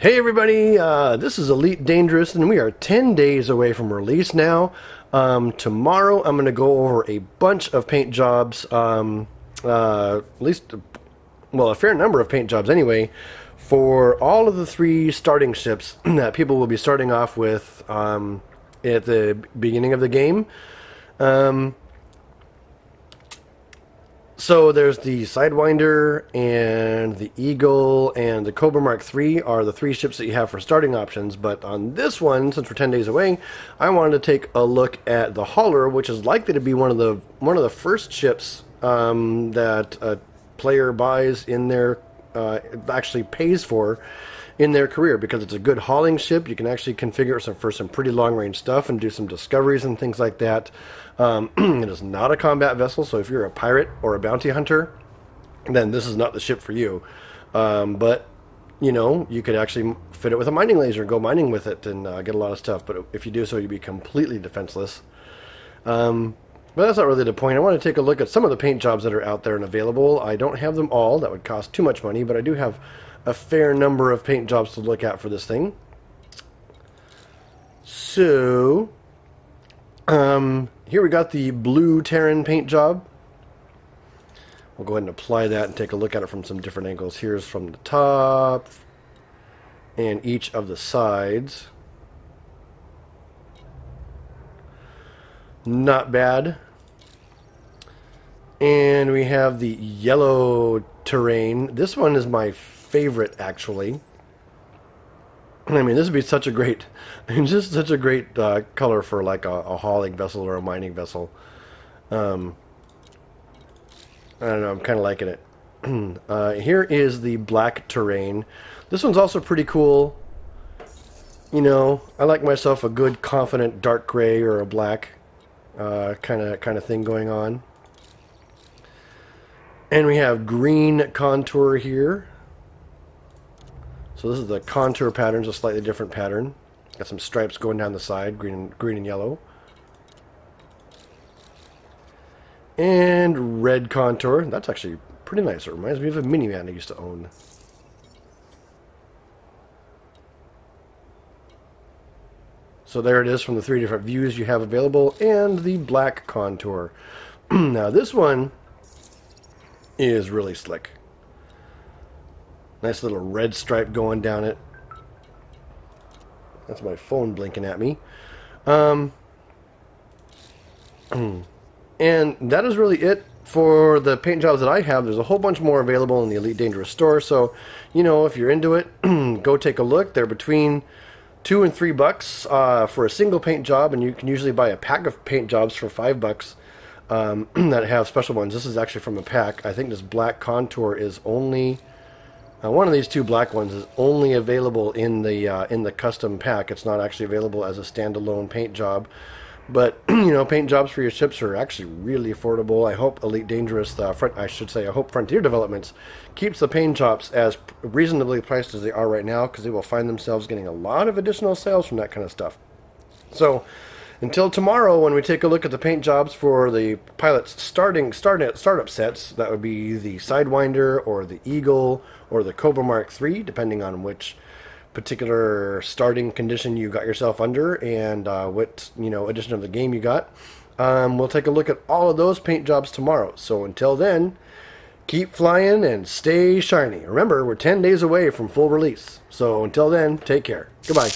Hey everybody, uh, this is Elite Dangerous and we are 10 days away from release now. Um, tomorrow I'm going to go over a bunch of paint jobs, um, uh, at least, well, a fair number of paint jobs anyway, for all of the three starting ships that people will be starting off with um, at the beginning of the game. Um, so there's the Sidewinder and the Eagle and the Cobra Mark III are the three ships that you have for starting options. But on this one, since we're 10 days away, I wanted to take a look at the Hauler, which is likely to be one of the one of the first ships um, that a player buys in their uh, actually pays for in their career because it's a good hauling ship. You can actually configure it for some pretty long range stuff and do some discoveries and things like that. Um, it is not a combat vessel, so if you're a pirate or a bounty hunter, then this is not the ship for you. Um, but you know, you could actually fit it with a mining laser, and go mining with it, and uh, get a lot of stuff. But if you do so, you'd be completely defenseless. Um, but that's not really the point. I want to take a look at some of the paint jobs that are out there and available. I don't have them all. That would cost too much money, but I do have a fair number of paint jobs to look at for this thing. So, um, here we got the blue Terrain paint job. We'll go ahead and apply that and take a look at it from some different angles. Here's from the top and each of the sides. Not bad. And we have the yellow terrain. This one is my favorite, actually. I mean, this would be such a great, just such a great uh, color for like a, a, hauling vessel or a mining vessel. Um, I don't know, I'm kind of liking it. uh, here is the black terrain. This one's also pretty cool. You know, I like myself a good, confident dark gray or a black kind of kind of thing going on. And we have green contour here. So this is the contour pattern, a slightly different pattern. Got some stripes going down the side, green and, green and yellow. And red contour. That's actually pretty nice. It reminds me of a minivan I used to own. So there it is from the three different views you have available and the black contour. now this one is really slick. Nice little red stripe going down it. That's my phone blinking at me. Um, and that is really it for the paint jobs that I have. There's a whole bunch more available in the Elite Dangerous store. So, you know, if you're into it, go take a look. They're between two and three bucks uh, for a single paint job, and you can usually buy a pack of paint jobs for five bucks um, that have special ones. This is actually from a pack. I think this black contour is only uh, one of these two black ones is only available in the uh, in the custom pack. It's not actually available as a standalone paint job. But you know, paint jobs for your ships are actually really affordable. I hope Elite Dangerous, uh, front, I should say, I hope Frontier Developments keeps the paint jobs as reasonably priced as they are right now, because they will find themselves getting a lot of additional sales from that kind of stuff. So, until tomorrow, when we take a look at the paint jobs for the pilot's starting start, startup sets, that would be the Sidewinder or the Eagle or the Cobra Mark III, depending on which particular starting condition you got yourself under and uh, what you know edition of the game you got. Um, we'll take a look at all of those paint jobs tomorrow. So until then, keep flying and stay shiny. Remember, we're 10 days away from full release. So until then, take care. Goodbye.